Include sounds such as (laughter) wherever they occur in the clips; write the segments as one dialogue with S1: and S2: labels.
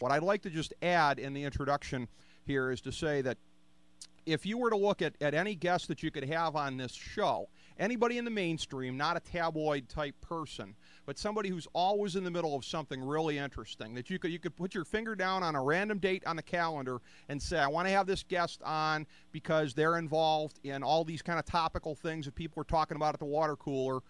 S1: What I'd like to just add in the introduction here is to say that if you were to look at, at any guest that you could have on this show, anybody in the mainstream, not a tabloid type person, but somebody who's always in the middle of something really interesting, that you could you could put your finger down on a random date on the calendar and say, I want to have this guest on because they're involved in all these kind of topical things that people are talking about at the water cooler.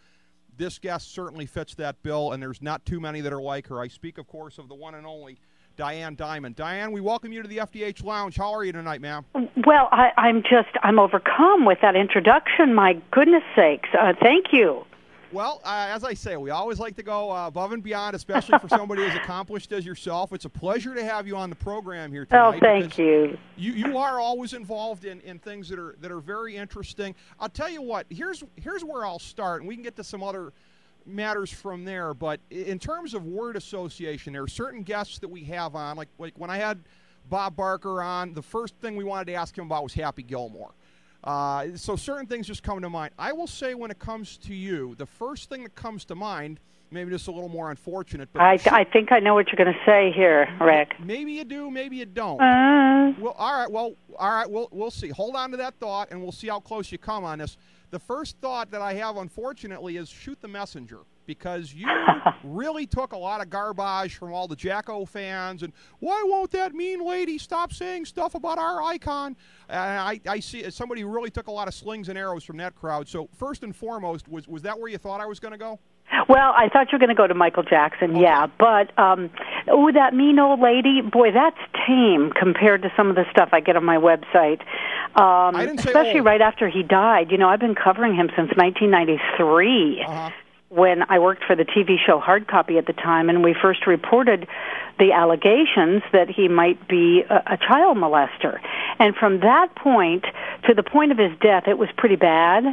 S1: This guest certainly fits that bill, and there's not too many that are like her. I speak, of course, of the one and only Diane Dimond. Diane, we welcome you to the FDH Lounge. How are you tonight, ma'am?
S2: Well, I, I'm just I'm overcome with that introduction. My goodness sakes! Uh, thank you.
S1: Well, uh, as I say, we always like to go uh, above and beyond, especially for somebody as (laughs) accomplished as yourself. It's a pleasure to have you on the program here tonight.
S2: Oh, thank you.
S1: You you are always involved in, in things that are that are very interesting. I'll tell you what. Here's here's where I'll start, and we can get to some other matters from there. But in terms of word association, there are certain guests that we have on, like like when I had Bob Barker on, the first thing we wanted to ask him about was Happy Gilmore. Uh, so certain things just come to mind. I will say when it comes to you, the first thing that comes to mind, maybe just a little more unfortunate, but
S2: I, I think I know what you're going to say here, Rick.
S1: Maybe you do, maybe you don't.
S2: Uh,
S1: well, all right. Well, all right. We'll we'll see. Hold on to that thought, and we'll see how close you come on this. The first thought that I have, unfortunately, is shoot the messenger because you (laughs) really took a lot of garbage from all the Jacko fans. And why won't that mean lady stop saying stuff about our icon? And I, I see somebody who really took a lot of slings and arrows from that crowd. So first and foremost, was was that where you thought I was going to go?
S2: Well, I thought you were going to go to Michael Jackson,
S1: Okay.
S2: yeah, but um oh, that mean old lady, boy, that's tame compared to some of the stuff I get on my website. Um
S1: I didn't say
S2: especially
S1: old.
S2: right after he died. You know, I've been covering him since 1993
S1: Uh-huh.
S2: when I worked for the TV show Hard Copy at the time, and we first reported the allegations that he might be a, a child molester. And from that point to the point of his death, it was pretty bad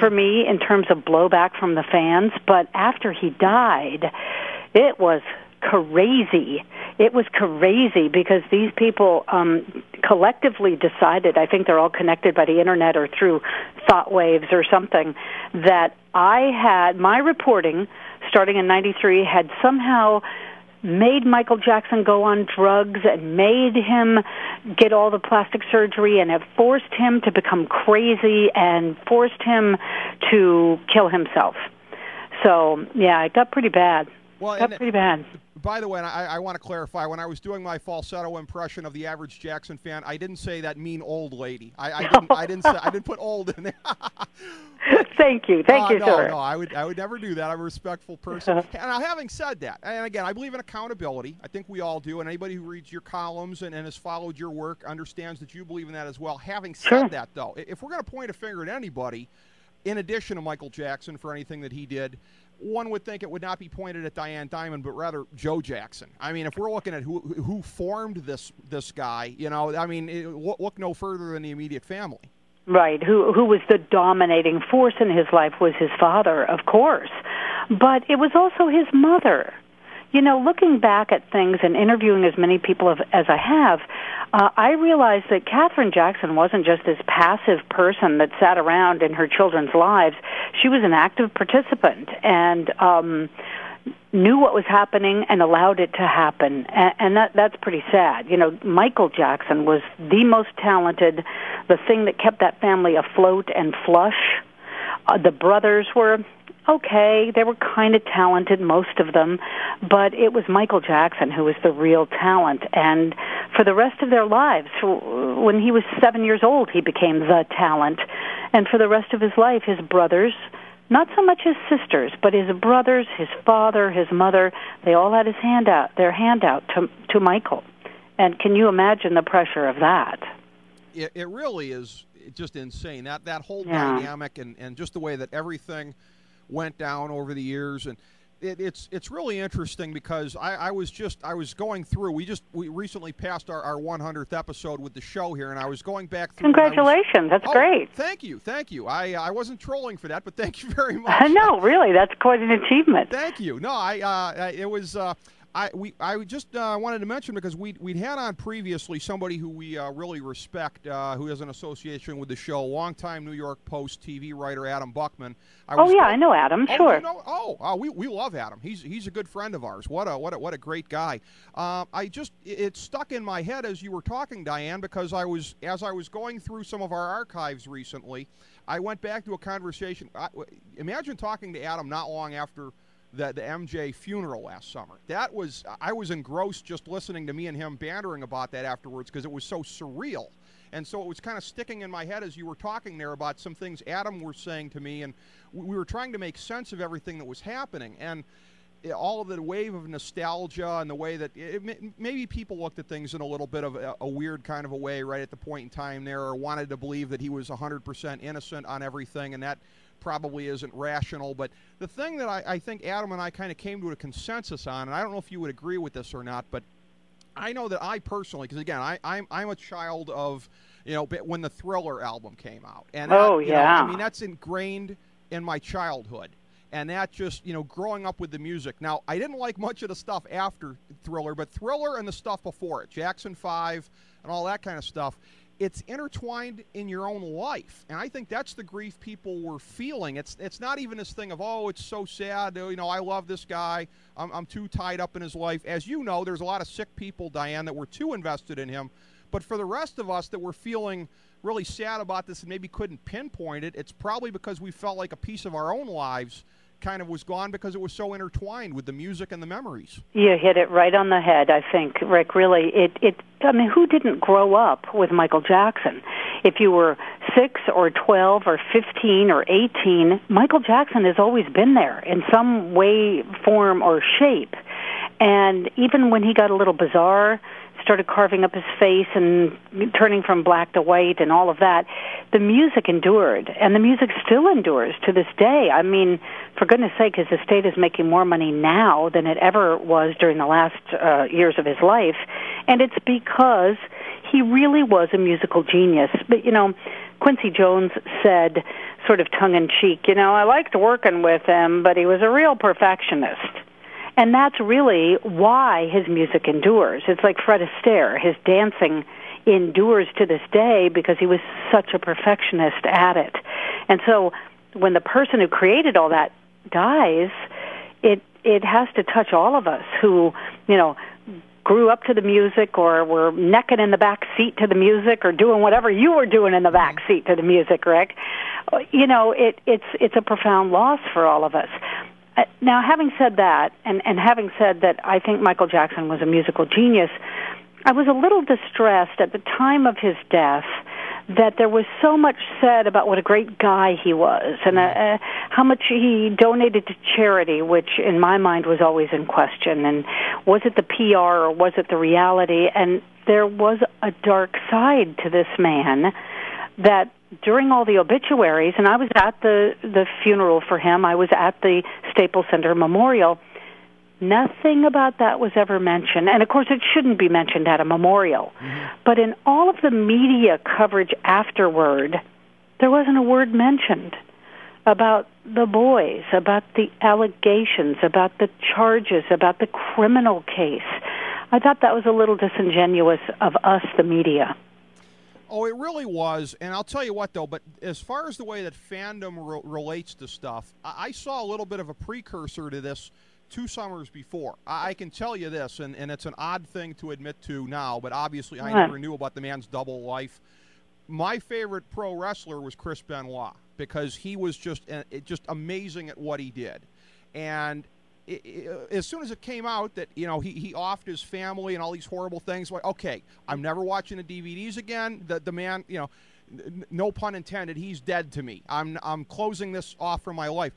S2: for me in terms of blowback from the fans. But after he died, it was crazy. It was crazy because these people um, collectively decided, I think they're all connected by the internet or through thought waves or something, that I had my reporting starting in 93 had somehow made Michael Jackson go on drugs and made him get all the plastic surgery and have forced him to become crazy and forced him to kill himself. So, yeah, it got pretty bad.
S1: Well,
S2: Got pretty bad.
S1: By the way, and I, I want to clarify, when I was doing my falsetto impression of the average Jackson fan, I didn't say that mean old lady. I, I didn't. I didn't. Say, I didn't put old in there. (laughs)
S2: Thank you. Thank
S1: no,
S2: you,
S1: no,
S2: sir.
S1: No, I would. I would never do that. I'm a respectful person. (laughs) and now, having said that, and again, I believe in accountability. I think we all do, and anybody who reads your columns and, and has followed your work understands that you believe in that as well. Having said
S2: Sure.
S1: that, though, if we're going to point a finger at anybody, in addition to Michael Jackson for anything that he did, one would think it would not be pointed at Diane Dimond, but rather Joe Jackson. I mean, if we're looking at who who formed this this guy, you know, I mean, it, look look no further than the immediate family.
S2: Right. Who who was the dominating force in his life was his father, of course. But it was also his mother. You know, looking back at things and interviewing as many people as I have, uh, I realized that Katherine Jackson wasn't just this passive person that sat around in her children's lives. She was an active participant and um, knew what was happening and allowed it to happen. And, and that that's pretty sad. You know, Michael Jackson was the most talented, the thing that kept that family afloat and flush. Uh, the brothers were okay, they were kind of talented most of them, but it was Michael Jackson who was the real talent and for the rest of their lives when he was 7 years old he became the talent and for the rest of his life his brothers not so much his sisters, but his brothers, his father, his mother, they all had his hand out, their hand out to to Michael. And can you imagine the pressure of that?
S1: it, it really is just insane that that whole
S2: Yeah.
S1: dynamic and, and just the way that everything went down over the years and it, it's it's really interesting because I, I was just I was going through we just we recently passed our, our 100th episode with the show here and I was going back through I was-
S2: Congratulations, that's
S1: Oh,
S2: great.
S1: thank you thank you I I wasn't trolling for that but thank you (laughs) very (laughs) much
S2: no, really, that's quite an achievement.
S1: Thank you. No, I, uh, I it was. Uh, I we I just uh, wanted to mention because we we'd had on previously somebody who we uh, really respect, uh, who has an association with the show, longtime New York Post TV writer Adam Buckman.
S2: I oh yeah, I know Adam.
S1: Oh,
S2: sure.
S1: You know, oh, oh, we, we love Adam. He's he's a good friend of ours. What a what a what a great guy. Uh, I just it stuck in my head as you were talking, Diane, because I was as I was going through some of our archives recently. I went back to a conversation. I, imagine talking to Adam not long after the, the MJ funeral last summer. That was, I was engrossed just listening to me and him bantering about that afterwards because it was so surreal. And so it was kind of sticking in my head as you were talking there about some things Adam was saying to me, and we were trying to make sense of everything that was happening. And eh, all of the wave of nostalgia and the way that eh, it, maybe people looked at things in a little bit of a, a, weird kind of a way right at the point in time there, or wanted to believe that he was 100% innocent on everything, and that probably isn't rational. But the thing that I, I think Adam and I kind of came to a consensus on, and I don't know if you would agree with this or not, but I know that I personally, because again, I, I'm, I'm a child of, you know, when the Thriller album came out. And
S2: oh, yeah.
S1: Know, I mean, that's ingrained in my childhood. And that just, you know, growing up with the music. Now, I didn't like much of the stuff after Thriller, but Thriller and the stuff before it, Jackson 5 and all that kind of stuff, it's intertwined in your own life. And i think that's the grief people were feeling. It's it's not even this thing of oh it's so sad. Oh, you know i love this guy. I'm, I'm too tied up in his life. As you know there's a lot of sick people diane that were too invested in him. But for the rest of us that were feeling really sad about this and maybe couldn't pinpoint it it's probably because we felt like a piece of our own lives kind of was gone because it was so intertwined with the music and the memories.
S2: You hit it right on the head, I think, Rick. Really, it it. I mean, who didn't grow up with Michael Jackson? If you were six or twelve or fifteen or eighteen, Michael Jackson has always been there in some way, form, or shape. And even when he got a little bizarre, started carving up his face and turning from black to white and all of that, the music endured, and the music still endures to this day. I mean, for goodness sake, his estate is making more money now than it ever was during the last uh, years of his life, and it's because he really was a musical genius. But you know, Quincy Jones said, sort of tongue in cheek, you know, I liked working with him, but he was a real perfectionist. And that's really why his music endures. It's like Fred Astaire. His dancing endures to this day because he was such a perfectionist at it. And so when the person who created all that dies, it it has to touch all of us who, you know, grew up to the music or were necking in the back seat to the music or doing whatever you were doing in the back seat to the music, Rick. You know, it it's it's a profound loss for all of us. Uh, now, having said that, and, and having said that I think Michael Jackson was a musical genius, I was a little distressed at the time of his death that there was so much said about what a great guy he was and uh, uh, how much he donated to charity, which in my mind was always in question. And was it the PR or was it the reality? And there was a dark side to this man that during all the obituaries, and I was at the the funeral for him. I was at the Staples Center memorial. Nothing about that was ever mentioned, and of course, it shouldn't be mentioned at a memorial. Mm-hmm. But in all of the media coverage afterward, there wasn't a word mentioned about the boys, about the allegations, about the charges, about the criminal case. I thought that was a little disingenuous of us, the media.
S1: Oh, it really was. And I'll tell you what, though, but as far as the way that fandom re- relates to stuff, I-, I saw a little bit of a precursor to this two summers before. I, I can tell you this, and, and it's an odd thing to admit to now, but obviously I never knew about the man's double life. My favorite pro wrestler was Chris Benoit because he was just uh, just amazing at what he did. And it, uh, as soon as it came out that you know he, he offed his family and all these horrible things, like okay, I'm never watching the DVDs again. The the man, you know, no pun intended, he's dead to me. I'm I'm closing this off from my life.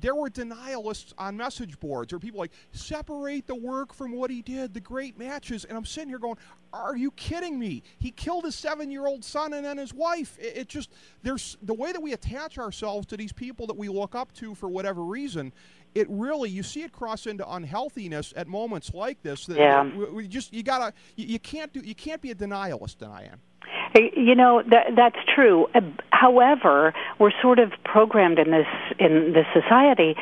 S1: There were denialists on message boards, or people like separate the work from what he did, the great matches, and I'm sitting here going, "Are you kidding me? He killed his seven-year-old son and then his wife. It, it just there's the way that we attach ourselves to these people that we look up to for whatever reason it really you see it cross into unhealthiness at moments like this. That
S2: yeah.
S1: We, we just you gotta you, you, can't do you can't be a denialist, and I am.
S2: You know that that's true. However, we're sort of programmed in this in this society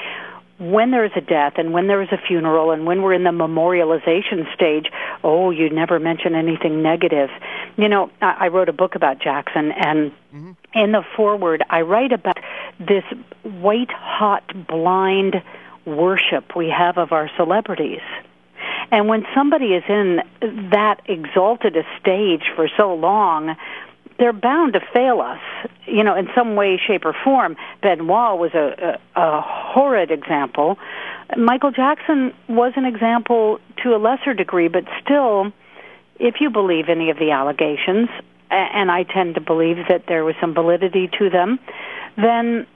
S2: when there is a death and when there is a funeral and when we're in the memorialization stage, oh, you never mention anything negative. You know, I, I wrote a book about Jackson, and mm-hmm. in the foreword, I write about this white hot blind worship we have of our celebrities. And when somebody is in that exalted a stage for so long, they're bound to fail us, you know, in some way, shape, or form. Benoit was a, a, a horrid example. Michael Jackson was an example to a lesser degree, but still, if you believe any of the allegations, and I tend to believe that there was some validity to them, then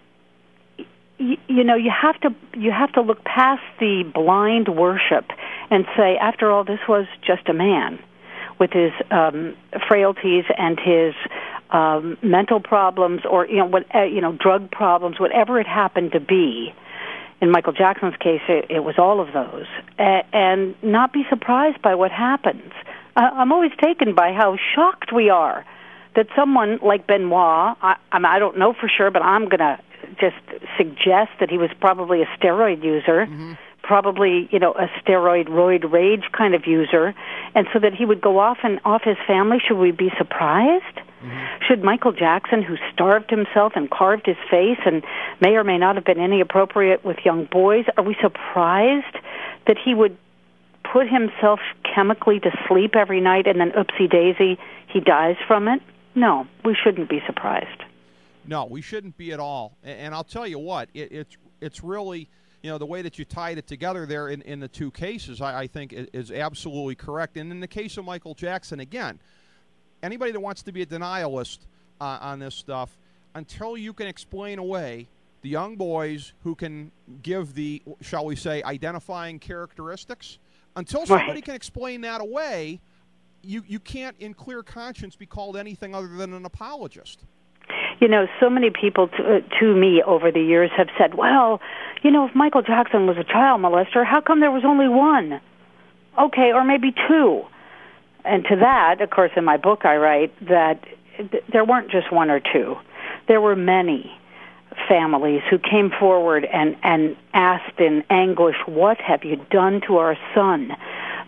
S2: you, you know you have to you have to look past the blind worship and say, after all, this was just a man with his um, frailties and his um, mental problems, or you know, what uh, you know, drug problems, whatever it happened to be. In Michael Jackson's case, it, it was all of those, a- and not be surprised by what happens. I- I'm always taken by how shocked we are that someone like Benoit, I, I, mean, I don't know for sure, but I'm going to just suggest that he was probably a steroid user. Mm-hmm probably you know a steroid roid rage kind of user and so that he would go off and off his family should we be surprised? Mm-hmm. should michael jackson who starved himself and carved his face and may or may not have been any appropriate with young boys are we surprised that he would put himself chemically to sleep every night and then oopsie daisy he dies from it? No we shouldn't be surprised.
S1: No we shouldn't be at all. And i'll tell you what it, it's it's really you know, the way that you tied it together there in, in the two cases, I, I think is absolutely correct. And in the case of Michael Jackson, again, anybody that wants to be a denialist uh, on this stuff, until you can explain away the young boys who can give the, shall we say, identifying characteristics, until somebody right. can explain that away, you, you can't, in clear conscience, be called anything other than an apologist.
S2: You know, so many people to, uh, to me over the years have said, well, you know, if Michael Jackson was a child molester, how come there was only one? Okay, or maybe two. And to that, of course, in my book, I write that th- there weren't just one or two. There were many families who came forward and, and asked in anguish, What have you done to our son?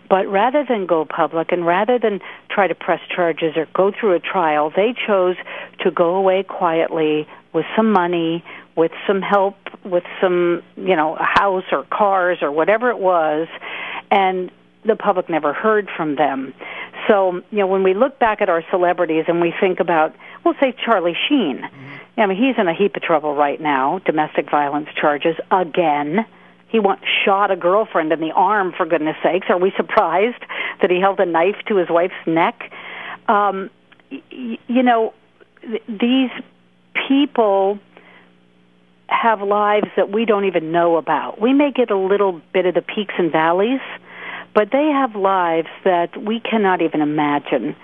S2: But rather than go public and rather than try to press charges or go through a trial, they chose to go away quietly with some money, with some help, with some, you know, a house or cars or whatever it was, and the public never heard from them. So, you know, when we look back at our celebrities and we think about, we'll say Charlie Sheen. Mm-hmm. I mean, he's in a heap of trouble right now, domestic violence charges again. He once shot a girlfriend in the arm, for goodness sakes. Are we surprised that he held a knife to his wife's neck? Um, y- you know, th- these people have lives that we don't even know about. We may get a little bit of the peaks and valleys, but they have lives that we cannot even imagine.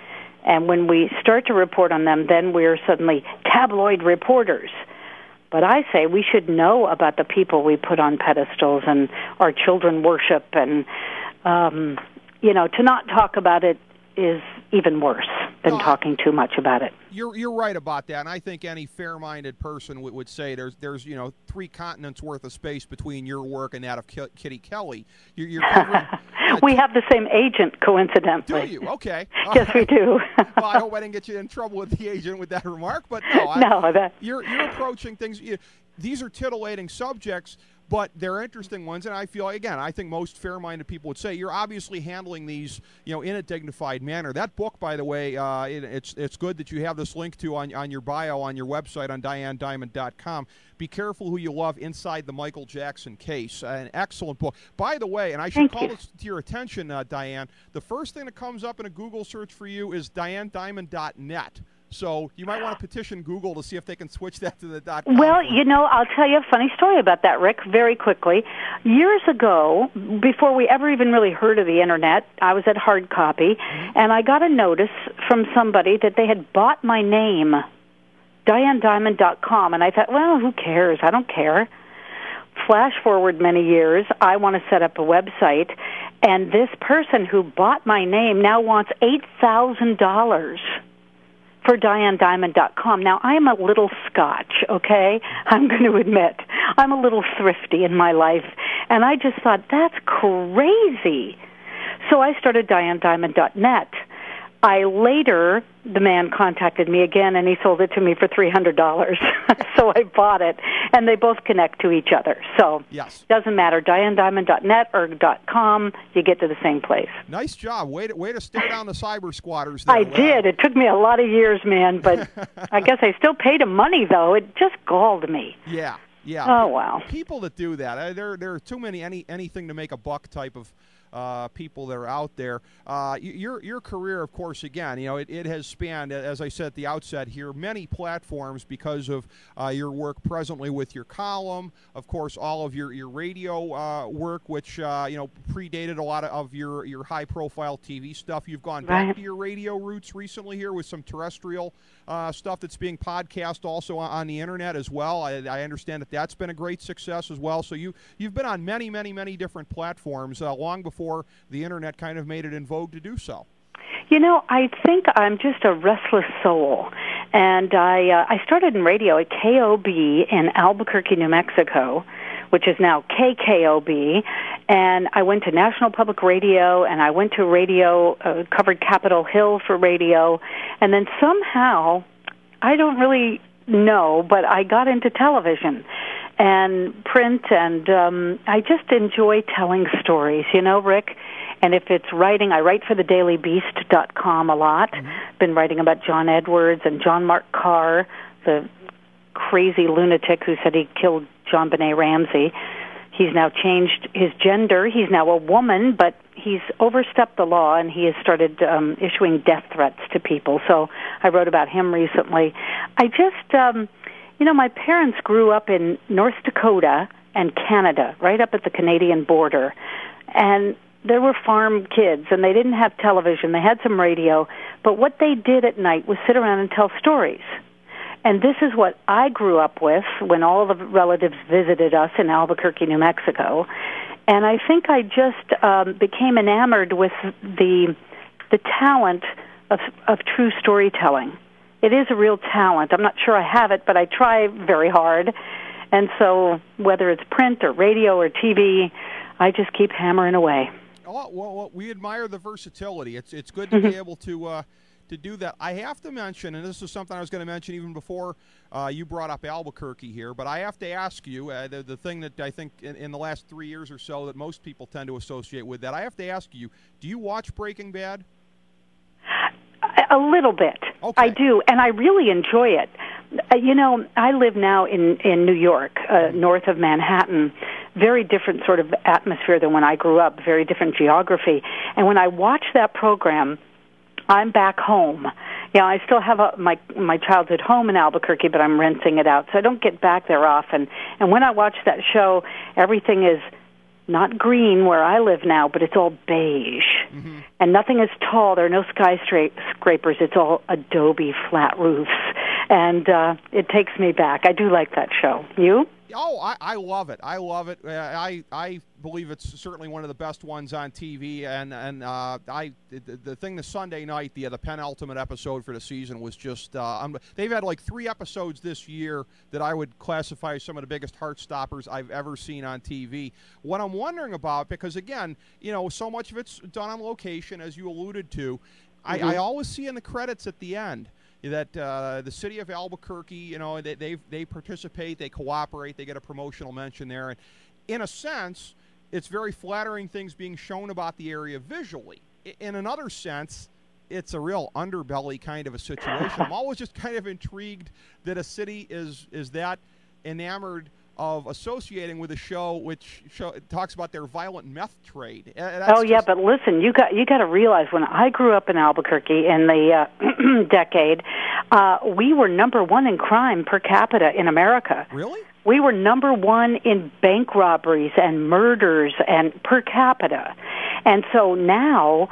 S2: And when we start to report on them, then we're suddenly tabloid reporters. But I say we should know about the people we put on pedestals and our children worship, and um, you know, to not talk about it is even worse than no, talking too much about it.
S1: You're you're right about that, and I think any fair-minded person would, would say there's there's you know three continents worth of space between your work and that of Kitty Kelley. You're, you're (laughs) covering,
S2: we have the same agent, coincidentally.
S1: Do you? Okay. (laughs)
S2: yes, we do. (laughs)
S1: well, I hope I didn't get you in trouble with the agent with that remark, but no, I,
S2: no, that
S1: you're you're approaching things. You, these are titillating subjects but they're interesting ones. And I feel again, I think most fair-minded people would say you're obviously handling these, you know, in a dignified manner. That book, by the way, uh, it, it's it's good that you have this link to on on your bio on your website on DianeDimond.com. Be careful who you love inside the Michael Jackson case. Uh, an excellent book. By the way, and I should
S2: Thank
S1: call
S2: you.
S1: this to your attention, uh, Diane. The first thing that comes up in a Google search for you is DianeDimond.net. So you might want to petition Google to see if they can switch that to the dot.
S2: Well, you know, I'll tell you a funny story about that, Rick, very quickly. Years ago, before we ever even really heard of the internet, I was at Hard Copy, mm-hmm. and I got a notice from somebody that they had bought my name, DianeDimond.com, and I thought, well, who cares? I don't care. Flash forward many years, I want to set up a website, and this person who bought my name now wants eight thousand dollars for DianeDimond.com. Now, I am a little scotch, okay? (laughs) I'm going to admit. I'm a little thrifty in my life. And I just thought, that's crazy. So I started DianeDimond.net. I later, the man contacted me again and he sold it to me for $300. (laughs) so I bought it. And they both connect to each other. So
S1: yes.
S2: doesn't matter. DianeDimond.net or dot .com, you get to the same place.
S1: Nice job. Way to, way to stare down the cyber squatters there.
S2: I did. It took me a lot of years, man. But (laughs) I guess I still paid him money, though. It just galled me.
S1: Yeah. Yeah.
S2: Oh wow.
S1: People that do that, uh, there there are too many any anything to make a buck type of uh, people that are out there. Uh, your your career, of course, again, you know, it, it has spanned, as I said at the outset here, many platforms because of uh, your work presently with your column. Of course, all of your your radio uh, work, which uh, you know predated a lot of your your high profile TV stuff. You've gone back to your radio roots recently here with some terrestrial uh, stuff that's being podcast also on the internet as well. I, I, understand that that's been a great success as well. So you you've been on many many many different platforms long before the internet kind of made it in vogue to do so?
S2: You know, I think I'm just a restless soul, and I uh, I started in radio at KOB in Albuquerque, New Mexico, which is now KKOB, and I went to National Public Radio, and I went to radio, uh, covered Capitol Hill for radio, and then somehow, I don't really know, but I got into television and print, and um, I just enjoy telling stories. You know, Rick. And if it's writing, I write for the DailyBeast.com a lot. Mm-hmm. Been writing about John Edwards and John Mark Karr, the crazy lunatic who said he killed JonBenét Ramsey. He's now changed his gender. He's now a woman, but he's overstepped the law and he has started um, issuing death threats to people. So I wrote about him recently. I just um, you know, my parents grew up in North Dakota and Canada, right up at the Canadian border. And there were farm kids and they didn't have television. They had some radio, but what they did at night was sit around and tell stories. And this is what I grew up with when all the relatives visited us in Albuquerque, New Mexico. And I think I just um, became enamored with the the talent of of true storytelling it is a real talent. I'm not sure I have it, but I try very hard. And so, whether it's print or radio or TV, I just keep hammering away.
S1: Oh, well, well we admire the versatility. It's it's good to mm-hmm. be able to uh, to do that. I have to mention, and this is something I was going to mention even before uh, you brought up Albuquerque here, but I have to ask you uh, the, the thing that I think in, in, the last three years or so that most people tend to associate with that. I have to ask you: Do you watch Breaking Bad?
S2: A little bit.
S1: Okay.
S2: I do, and I really enjoy it. Uh, you know, I live now in in New York, uh, north of Manhattan. Very different sort of atmosphere than when I grew up. Very different geography. And when I watch that program, I'm back home. You know, I still have a, my my childhood home in Albuquerque, but I'm renting it out, so I don't get back there often. And when I watch that show, everything is not green where I live now, but it's all beige. Mm-hmm. And nothing is tall. There are no skyscrapers. It's all adobe flat roofs. And uh, it takes me back. I do like that show. You?
S1: Oh, I, I love it. I love it. Uh, I I believe it's certainly one of the best ones on TV. And and uh, I the, the thing the Sunday night, the the penultimate episode for the season was just. Uh, they've had like three episodes this year that I would classify as some of the biggest heart stoppers I've ever seen on TV. What I'm wondering about, because again, you know, so much of it's done on location, as you alluded to. Mm-hmm. I, I always see in the credits at the end that uh, the city of Albuquerque, you know, they, they they participate, they cooperate, they get a promotional mention there, and in a sense, it's very flattering things being shown about the area visually. In another sense, it's a real underbelly kind of a situation. I'm (laughs) always just kind of intrigued that a city is is that enamored of associating with a show which show, talks about their violent meth trade.
S2: Uh, that's oh yeah, but listen, you got you got to realize when I grew up in Albuquerque in the uh, (clears throat) decade, uh, we were number one in crime per capita in America.
S1: Really?
S2: We were number one in bank robberies and murders and per capita, and so now,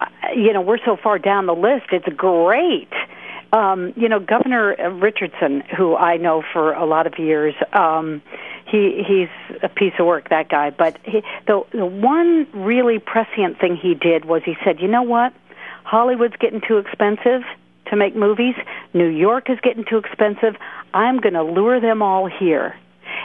S2: uh, you know, we're so far down the list. It's great um, you know, Governor Richardson, who I know for a lot of years, um, he he's a piece of work, that guy. But he, the the one really prescient thing he did was he said, you know what, Hollywood's getting too expensive. to make movies. New York is getting too expensive. I'm going to lure them all here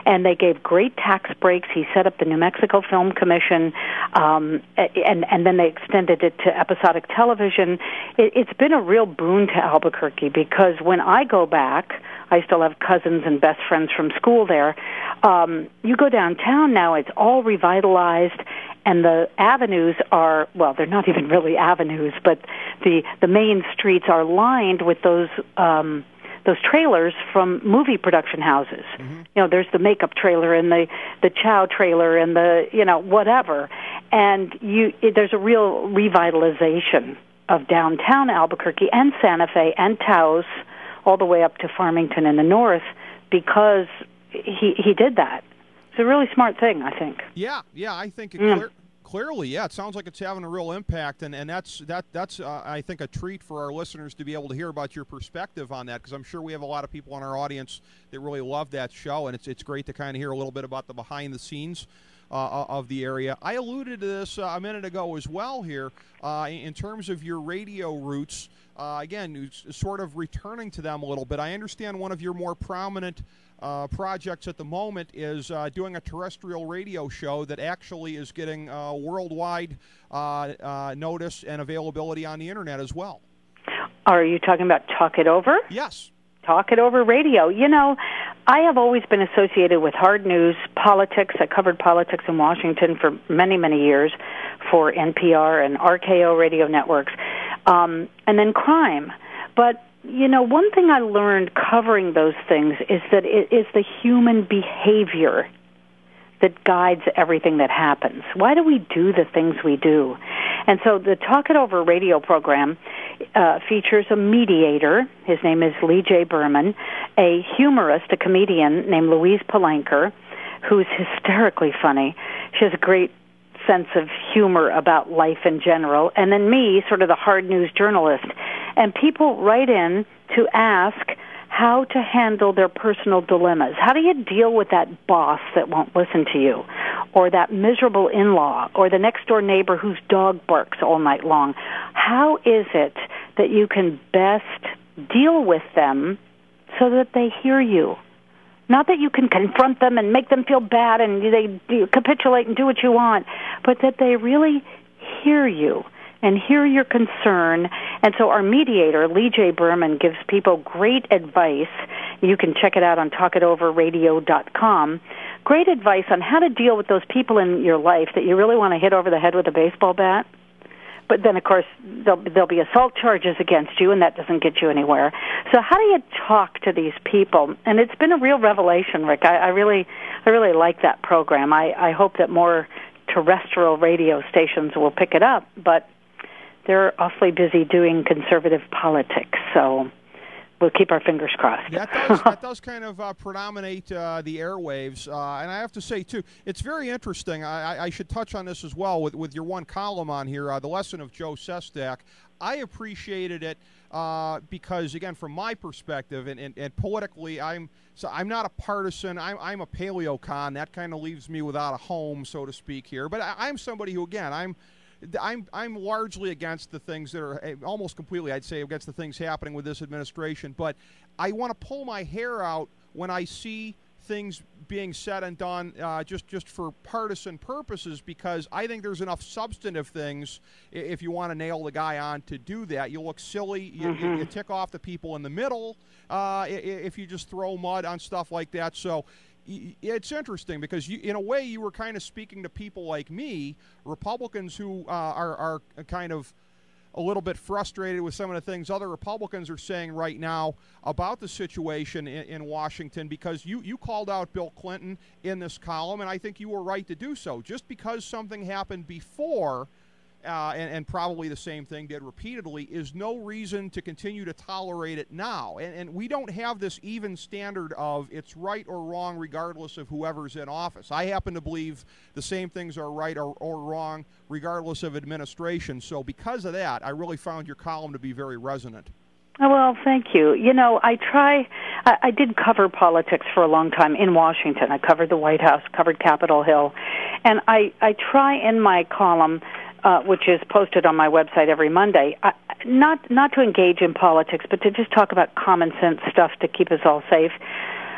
S2: and they gave great tax breaks. He set up the New Mexico Film Commission, um, and and then they extended it to episodic television. It, it's been a real boon to Albuquerque because when I go back, I still have cousins and best friends from school there. Um, you go downtown now; it's all revitalized, and the avenues are well they're not even really (laughs) avenues but the the main streets are lined with those um those trailers from movie production houses. Mm-hmm. You know, there's the makeup trailer and the the chow trailer and the you know whatever, and you it, there's a real revitalization of downtown Albuquerque and Santa Fe and Taos, all the way up to Farmington in the north, because he he did that. It's a really smart thing, I think.
S1: Yeah, yeah, I think it mm. clear, clearly, yeah, it sounds like it's having a real impact, and, and that's that that's uh, I think a treat for our listeners to be able to hear about your perspective on that because I'm sure we have a lot of people in our audience that really love that show, and it's it's great to kind of hear a little bit about the behind the scenes. Uh, of the area. I alluded to this uh, a minute ago as well here uh, in terms of your radio roots. Uh, again, sort of returning to them a little bit. I understand one of your more prominent uh, projects at the moment is uh, doing a terrestrial radio show that actually is getting uh, worldwide uh, uh, notice and availability on the internet as well.
S2: Are you talking about Talk It Over?
S1: Yes.
S2: Talk It Over Radio. You know, I have always been associated with hard news, politics. I covered politics in Washington for many, many years for NPR and RKO radio networks, um, and then crime. But you know, one thing I learned covering those things is that it is the human behavior that guides everything that happens. Why do we do the things we do? And so the Talk It Over radio program uh, features a mediator. His name is Lee Jay Berman, a humorist, a comedian named Louise Palanker, who's hysterically funny. She has a great sense of humor about life in general, and then me, sort of the hard news journalist. And people write in to ask how to handle their personal dilemmas. How do you deal with that boss that won't listen to you? Or that miserable in law? Or the next door neighbor whose dog barks all night long? How is it that you can best deal with them so that they hear you? Not that you can confront them and make them feel bad and they capitulate and do what you want, but that they really hear you and hear your concern. And so our mediator, Lee Jay Berman, gives people great advice. You can check it out on talkitoverradio.com. Great advice on how to deal with those people in your life that you really want to hit over the head with a baseball bat. But then, of course, there'll, there'll be assault charges against you, and that doesn't get you anywhere. So, how do you talk to these people? And it's been a real revelation, Rick. I, I really, I really like that program. I, I hope that more terrestrial radio stations will pick it up. But they're awfully busy doing conservative politics. So we'll keep our fingers crossed.
S1: That does, that (laughs) does kind of uh, predominate uh, the airwaves. Uh, and I have to say, too, it's very interesting. I, I, should touch on this as well with, with your one column on here, uh, The Lesson of Joe Sestak. I appreciated it uh, because, again, from my perspective and, and, and, politically, I'm so I'm not a partisan. I'm, I'm a paleocon. That kind of leaves me without a home, so to speak, here. But I, I'm somebody who, again, I'm – I'm I'm largely against the things that are eh, almost completely, I'd say, against the things happening with this administration. But I want to pull my hair out when I see things being said and done uh, just just for partisan purposes because I think there's enough substantive things if you want to nail the guy on to do that. You look silly. You, mm-hmm. you, you tick off the people in the middle uh, if you just throw mud on stuff like that. So it's interesting because you, in a way you were kind of speaking to people like me, Republicans who uh, are, are kind of a little bit frustrated with some of the things other Republicans are saying right now about the situation in, in, Washington because you, you called out Bill Clinton in this column, and I think you were right to do so. Just because something happened before – uh, and, and, probably the same thing did repeatedly, is no reason to continue to tolerate it now. And, and, we don't have this even standard of it's right or wrong regardless of whoever's in office. I happen to believe the same things are right or, or wrong regardless of administration. So, because of that, I really found your column to be very resonant.
S2: Oh, well, thank you. You know, I try. I, I did cover politics for a long time in Washington. I covered the White House, covered Capitol Hill, and I I try in my column uh, which is posted on my website every Monday. I, not not to engage in politics, but to just talk about common sense stuff to keep us all safe.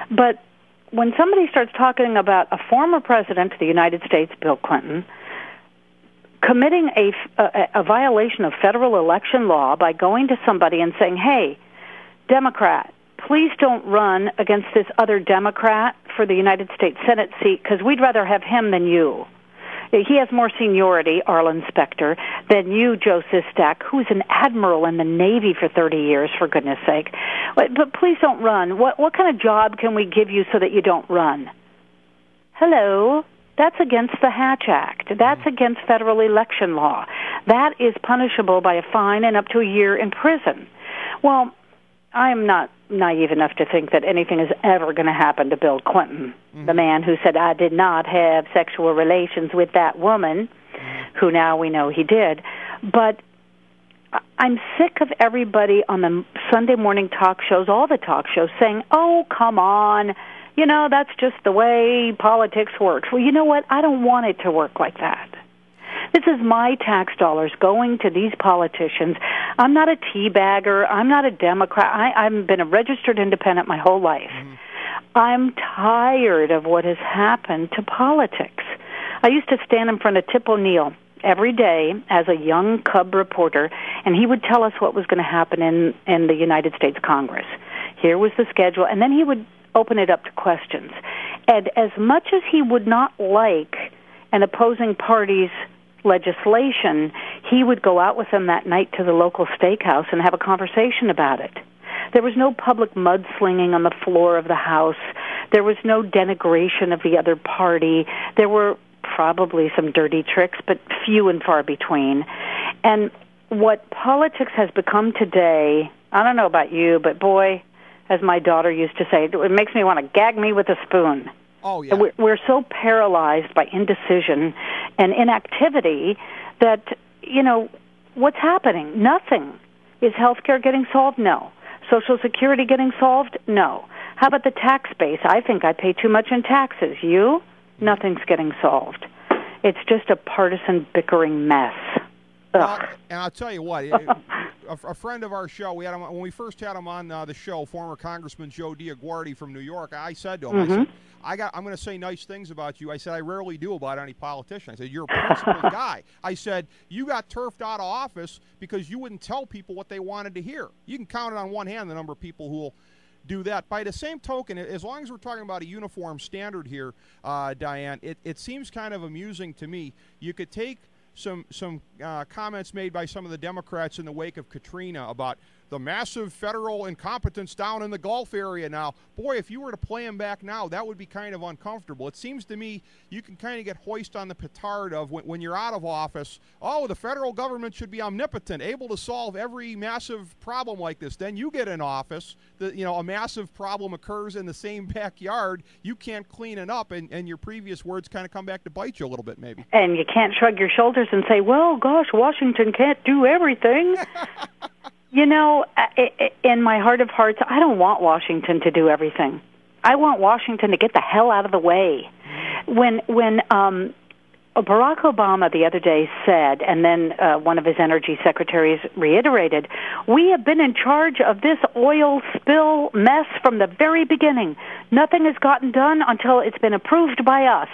S2: But when somebody starts talking about a former president of the United States, Bill Clinton, committing a, a, a violation of federal election law by going to somebody and saying, "Hey, Democrat, please don't run against this other Democrat for the United States Senate seat because we'd rather have him than you." He has more seniority, Arlen Specter, than you, Joe Sestak, who's an admiral in the Navy for 30 years, for goodness sake. But, but please don't run. What, what kind of job can we give you so that you don't run? Hello? That's against the Hatch Act. That's mm-hmm. against federal election law. That is punishable by a fine and up to a year in prison. Well, I'm not naive enough to think that anything is ever going to happen to Bill Clinton, mm-hmm. the man who said, I did not have sexual relations with that woman, mm-hmm. who now we know he did. But I'm sick of everybody on the Sunday morning talk shows, all the talk shows, saying, oh, come on. You know, that's just the way politics works. Well, you know what? I don't want it to work like that. This is my tax dollars going to these politicians. I'm not a teabagger. I'm not a Democrat. I, I've been a registered independent my whole life. Mm-hmm. I'm tired of what has happened to politics. I used to stand in front of Tip O'Neill every day as a young cub reporter, and he would tell us what was going to happen in in the United States Congress. Here was the schedule, and then he would open it up to questions. And as much as he would not like an opposing party's legislation, he would go out with them that night to the local steakhouse and have a conversation about it. There was no public mudslinging on the floor of the house. There was no denigration of the other party. There were probably some dirty tricks, but few and far between. And what politics has become today, I don't know about you, but boy, as my daughter used to say, it makes me want to gag me with a spoon.
S1: Oh, yeah.
S2: We're, we're so paralyzed by indecision and inactivity that, you know, what's happening? Nothing. Is health care getting solved? No. Social Security getting solved? No. How about the tax base? I think I pay too much in taxes. You? Nothing's getting solved. It's just a partisan bickering mess.
S1: Well, and I'll tell you what, a, a, friend of our show, we had him when we first had him on uh, the show, former Congressman Joe DioGuardi from New York. I said to him, mm-hmm. I said, I got, I'm going to say nice things about you. I said I rarely do about any politician. I said you're a principled (laughs) guy. I said you got turfed out of office because you wouldn't tell people what they wanted to hear. You can count it on one hand the number of people who will do that. By the same token, as long as we're talking about a uniform standard here, uh, Diane, it, it seems kind of amusing to me. You could take – some some uh, comments made by some of the Democrats in the wake of Katrina about the massive federal incompetence down in the Gulf area now. Boy, if you were to play him back now, that would be kind of uncomfortable. It seems to me you can kind of get hoist on the petard of when, when you're out of office, oh, the federal government should be omnipotent, able to solve every massive problem like this. Then you get in office, the, you know, a massive problem occurs in the same (laughs) backyard. You can't clean it up, and, and your previous words kind of come back to bite you a little bit, maybe.
S2: And you can't shrug your shoulders and say, well, gosh, Washington can't do everything. (laughs) You know, in my heart of hearts, I don't want Washington to do everything. I want Washington to get the hell out of the way. When when um, Barack Obama the other day said, and then uh, one of his energy secretaries reiterated, we have been in charge of this oil spill mess from the very beginning. Nothing has gotten done until it's been approved by us.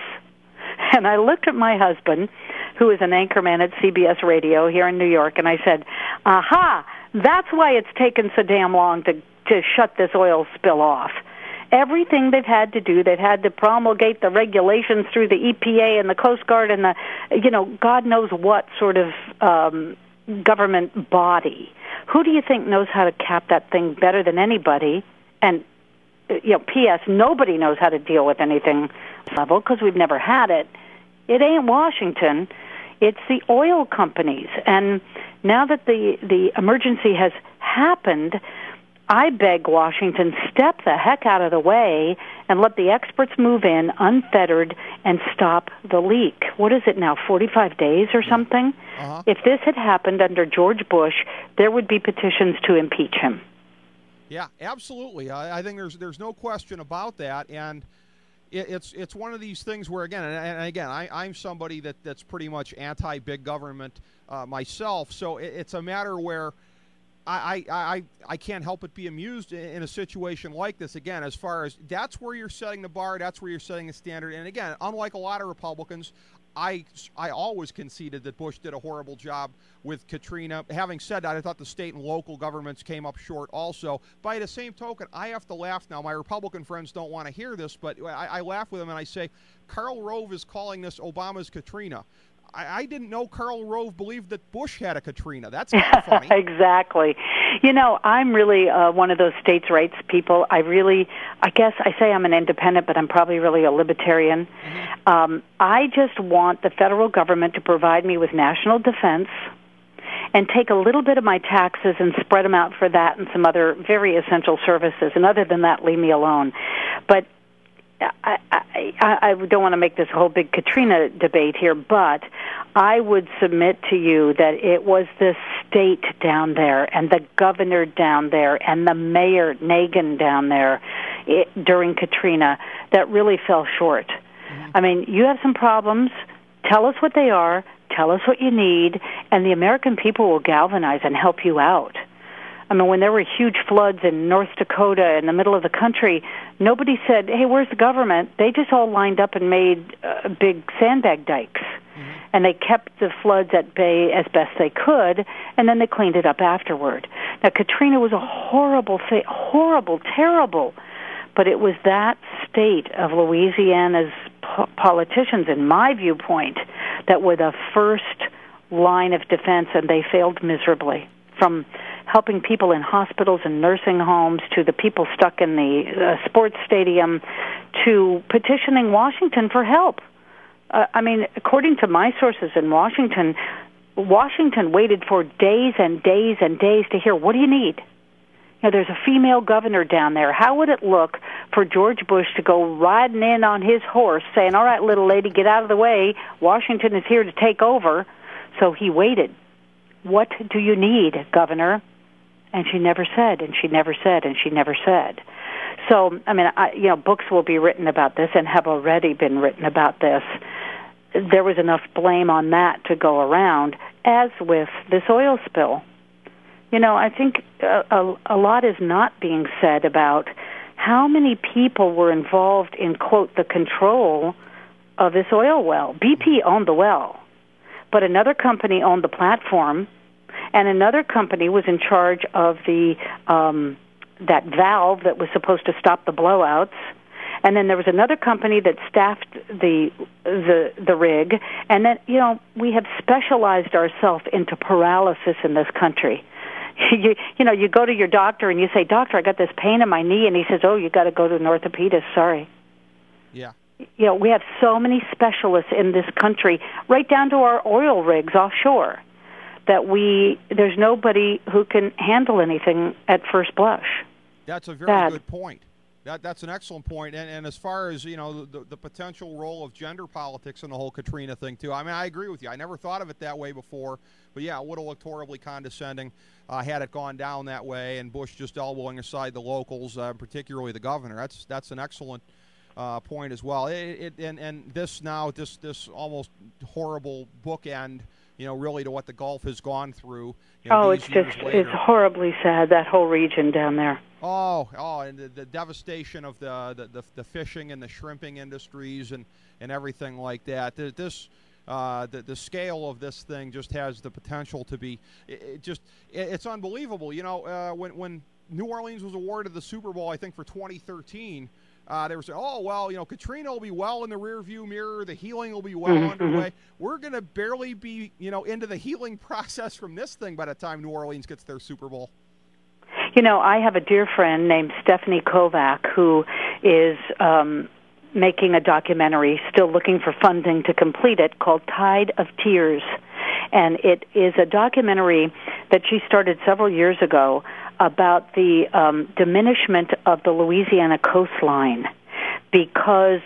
S2: And I looked at my husband, who is an anchorman at CBS Radio here in New York, and I said, aha, that's why it's taken so damn long to to shut this oil spill off. Everything they've had to do, they've had to promulgate the regulations through the EPA and the Coast Guard and the, you know, God knows what sort of um, government body. Who do you think knows how to cap that thing better than anybody? And uh, you know, P.S. Nobody knows how to deal with anything level because we've never had it. It ain't Washington. It's the oil companies. And now that the, the emergency has happened, I beg Washington, step the heck out of the way and let the experts move in unfettered and stop the leak. What is it now, 45 days or something? Uh-huh. If this had happened under George Bush, there would be petitions to impeach him.
S1: Yeah, absolutely. I, I think there's there's no question about that. And it, it's it's one of these things where again and, and again I, I'm somebody that that's pretty much anti big government uh, myself, so it, it's a matter where. I, I, I can't help but be amused in a situation like this. Again, as far as that's where you're setting the bar, that's where you're setting the standard. And again, unlike a lot of Republicans, I, I always conceded that Bush did a horrible job with Katrina. Having said that, I thought the state and local governments came up short also. By the same token, I have to laugh now. My Republican friends don't want to hear this, but I, I laugh with them and I say, Karl Rove is calling this Obama's Katrina. I, I didn't know Karl Rove believed that Bush had a Katrina. That's kind of (laughs) funny.
S2: exactly. You know, I'm really uh, one of those states' rights people. I really, I guess I say I'm an independent, but I'm probably really a libertarian. Mm-hmm. Um, I just want the federal government to provide me with national defense and take a little bit of my taxes and spread them out for that and some other very essential services. And other than that, leave me alone. But I, I, I don't want to make this whole big Katrina debate here, but I would submit to you that it was the state down there and the governor down there and the mayor Nagin down there it, during Katrina that really fell short. Mm-hmm. I mean, you have some problems. Tell us what they are. Tell us what you need, and the American people will galvanize and help you out. I mean, when there were huge floods in North Dakota in the middle of the country, nobody said, "Hey, where's the government?" They just all lined up and made uh, big sandbag dikes, mm-hmm. and they kept the floods at bay as best they could, and then they cleaned it up afterward. Now, Katrina was a horrible thing, horrible, terrible, but it was that state of Louisiana's po- politicians, in my viewpoint, that were the first line of defense, and they failed miserably. From helping people in hospitals and nursing homes to the people stuck in the uh, sports stadium to petitioning Washington for help. Uh, I mean, according to my sources in Washington, Washington waited for days and days and days to hear what do you need? You know, there's a female governor down there. How would it look for George Bush to go riding in on his horse saying, All right, little lady, get out of the way. Washington is here to take over. So he waited. What do you need, Governor? And she never said and she never said and she never said. So i mean I, you know books will be written about this and have already been written about this. There was enough blame on that to go around as with this oil spill. You know i think a, a, a lot is not being said about how many people were involved in quote the control of this oil well. Bp owned the well but another company owned the platform and another company was in charge of the um, that valve that was supposed to stop the blowouts. And then there was another company that staffed the the the rig, and then you know we have specialized ourselves into paralysis in this country. (laughs) you you know you go to your doctor and you say, "Doctor, I got this pain in my knee," and he says, "Oh, you got to go to an orthopedist." Sorry.
S1: Yeah.
S2: You know we have so many specialists in this country, right down to our oil rigs offshore that we there's nobody who can handle anything at first blush.
S1: That's a very good point. That, that's an excellent point. And, and as far as you know, the, the potential role of gender politics in the whole Katrina thing too. I mean, I agree with you. I never thought of it that way before. But yeah, it would have looked horribly condescending uh, had it gone down that way, and Bush just elbowing aside the locals, uh, particularly the governor. That's that's an excellent uh, point as well. It, it, and and this now this this almost horrible bookend you know, really to what the Gulf has gone through. You know,
S2: oh, it's just it's horribly sad that whole region down there.
S1: Oh, oh, and the, the devastation of the, the, the the fishing and the shrimping industries and and everything like that. This. Uh, the the scale of this thing just has the potential to be it, it just it, it's unbelievable. You know, uh, when when New Orleans was awarded the Super Bowl, I think for 2013, uh, they were saying, "Oh well, you know, Katrina will be well in the rearview mirror. The healing will be well mm-hmm. underway. Mm-hmm. We're going to barely be, you know, into the healing (laughs) process from this thing by the time New Orleans gets their Super Bowl."
S2: You know, I have a dear friend named Stephanie Kovac who is um, making a documentary, still looking for funding to complete it, called Tide of Tears. And it is a documentary that she started several years ago about the um, diminishment of the Louisiana coastline because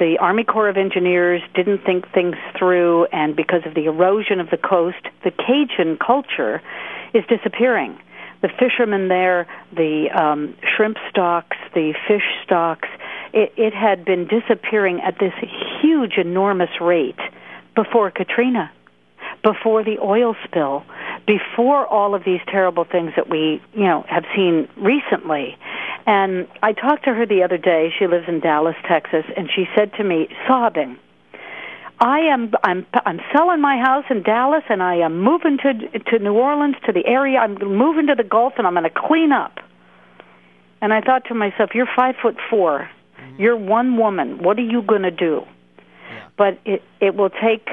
S2: the Army Corps of Engineers didn't think things through, and because of the erosion of the coast, the Cajun culture is disappearing. The fishermen there, the um, shrimp stocks, the fish stocks, it, it had been disappearing at this huge, enormous rate before Katrina, before the oil spill, before all of these terrible things that we, you know, have seen recently. And I talked to her the other day. She lives in Dallas, Texas, and she said to me, sobbing, I am I'm I'm selling my house in Dallas and I am moving to to New Orleans to the area. I'm moving to the Gulf and I'm going to clean up. And I thought to myself, you're five foot 4 mm-hmm. You're one woman. What are you going to do? Yeah. But it it will take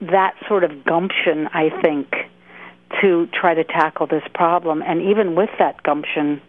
S2: that sort of gumption, I think, to try to tackle this problem. And even with that gumption,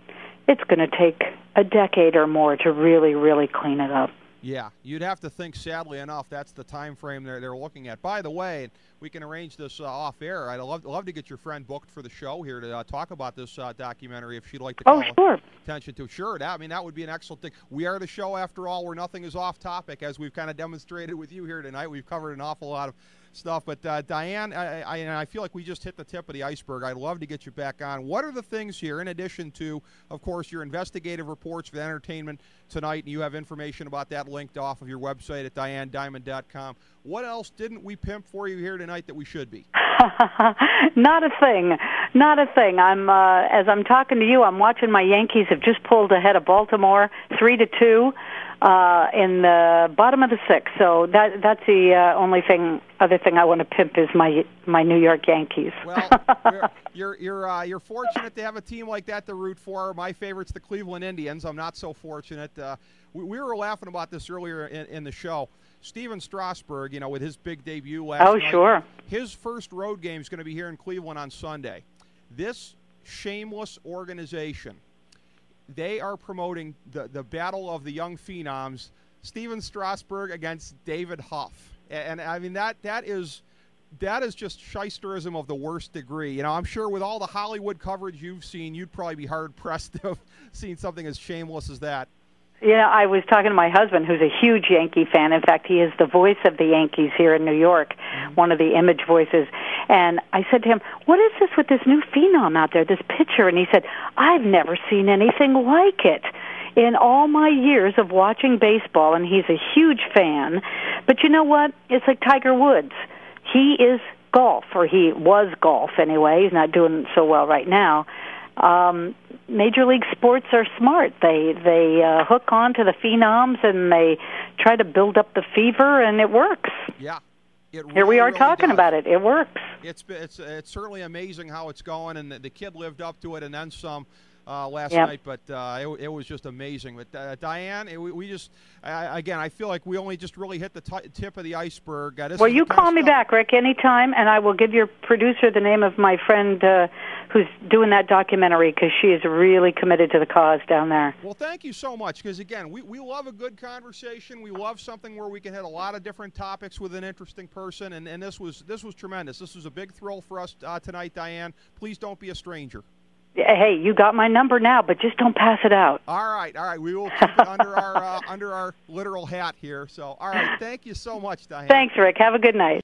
S2: it's going to take a decade or more to really, really clean it up.
S1: Yeah, you'd have to think. Sadly enough, that's the time frame they're they're looking at. By the way, we can arrange this uh, off air. I'd love love to get your friend booked for the show here to uh, talk about this uh, documentary if she'd like to
S2: oh,
S1: call
S2: sure.
S1: attention to. Sure, that, I mean that would be an excellent thing. We are the show after all, where nothing is off topic, as we've kind of demonstrated with you here tonight. We've covered an awful lot of stuff. But uh, Diane, I, I, I, feel like we just hit the tip of the iceberg. I'd love to get you back on. What are the things here, in addition to, of course, your investigative reports for the entertainment tonight, and you have information about that linked off of your website at dianedimond.com. What else didn't we pimp for you here tonight that we should be? (laughs)
S2: Not a thing. Not a thing. I'm uh, as I'm talking to you. I'm watching my Yankees have just pulled ahead of Baltimore three to two uh, in the bottom of the sixth. So that that's the uh, only thing. Other thing I want to pimp is my my New York Yankees.
S1: well, you're you're you're, uh, you're fortunate to have a team like that to root for. My favorite's the Cleveland Indians. I'm not so fortunate. Uh, we, we were laughing about this earlier in, in the show. Stephen Strasburg, you know, with his big debut last
S2: oh,
S1: night.
S2: Oh, sure.
S1: His first road game is going to be here in Cleveland on Sunday. This shameless organization they are promoting the, the battle of the young phenoms, Stephen Strasburg against David Huff. And, and I mean, that that is that is just shysterism of the worst degree. You know, I'm sure with all the Hollywood coverage you've seen, you'd probably be hard pressed (laughs) to have seen something as shameless as that.
S2: Yeah, I was talking to my husband, who's a huge Yankee fan. In fact, he is the voice of the Yankees here in New York, mm-hmm. one of the image voices. And I said to him, "What is this with this new phenom out there, this pitcher?" And he said, "I've never seen anything like it." in all my years of watching baseball, and he's a huge fan. But you know what? It's like Tiger Woods. He is golf, or he was golf anyway. He's not doing so well right now um, major league sports are smart. They they uh, hook on to the phenoms and they try to build up the fever, and it works.
S1: Yeah. It
S2: Here
S1: really,
S2: we are
S1: really
S2: talking
S1: does.
S2: about it. It works.
S1: It's it's it's certainly amazing how it's going, and the, the kid lived up to it, and then some uh, last
S2: yep.
S1: night, but uh, it, it, was just amazing. But uh, Diane, it, we, just I, again, I feel like we only just really hit the t- tip of the iceberg.
S2: Uh, well, you call me back, Rick, anytime, and I will give your producer the name of my friend uh, who's doing that documentary because she is really committed to the cause down there.
S1: Well, thank you so much because again, we, we love a good conversation. We love something where we can hit a lot of different topics with an interesting person, and, and this was this was tremendous. This was a big thrill for us uh, tonight, Diane. Please don't be a stranger
S2: hey, you got my number now, but just don't pass it out.
S1: All right, all right. We will keep it under our uh, (laughs) under our literal hat here. So, all right. Thank you so much, Diane.
S2: Thanks, Rick. Have a good night.